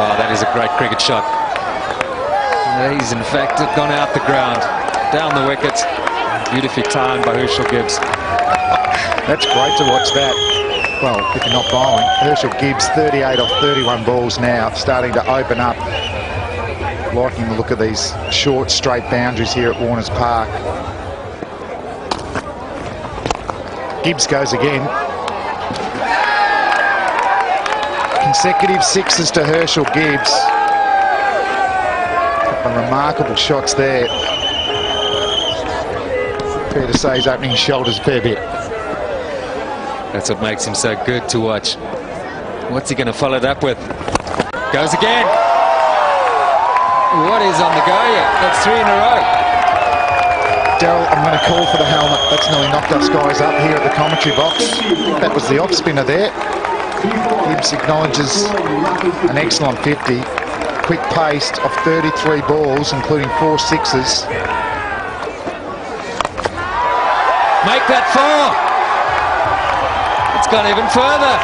Oh, great cricket shot. He's in fact gone out the ground, down the wicket. Beautifully timed by Herschelle Gibbs. That's great to watch that. Well, if you're not bowling, Herschelle Gibbs 38 off 31 balls now, starting to open up. Liking the look of these short, straight boundaries here at Warners Park. Gibbs goes again. Consecutive sixes to Herschelle Gibbs. Remarkable shots there. Fair to say he's opening his shoulders a fair bit. That's what makes him so good to watch. What's he going to follow it up with? Goes again. What is on the go yet? That's three in a row. Daryl, I'm going to call for the helmet. That's nearly knocked us guys up here at the commentary box. That was the off spinner there. Gibbs acknowledges an excellent 50. Quick pace of 33 balls, including four sixes. Make that four. It's gone even further.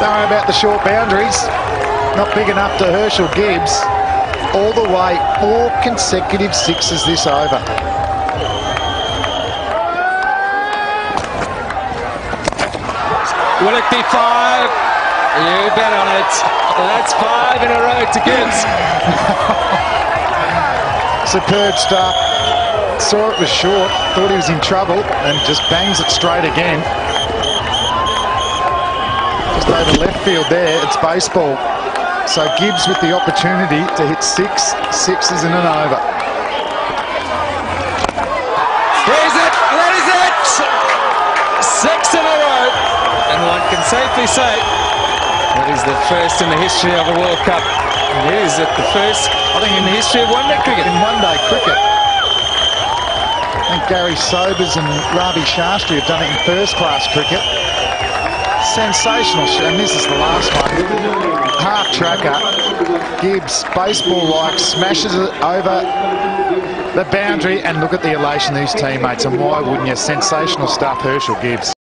Don't worry about the short boundaries. Not big enough to Herschelle Gibbs all the way, four consecutive sixes this over. Will it be five? You bet on it. That's five in a row to Gibbs. Superb start. Saw it was short, thought he was in trouble, and just bangs it straight again. Just over left field there, it's baseball. So Gibbs with the opportunity to hit six sixes in an over. Safely say that is the first in the history of a World Cup. It is it the first, I think, in the history of one-day cricket. In one-day cricket. I think Gary Sobers and Ravi Shastri have done it in first-class cricket. Sensational, and this is the last one half tracker. Gibbs, baseball-like, smashes it over the boundary and look at the elation of his teammates and why wouldn't you? Sensational stuff, Herschelle Gibbs.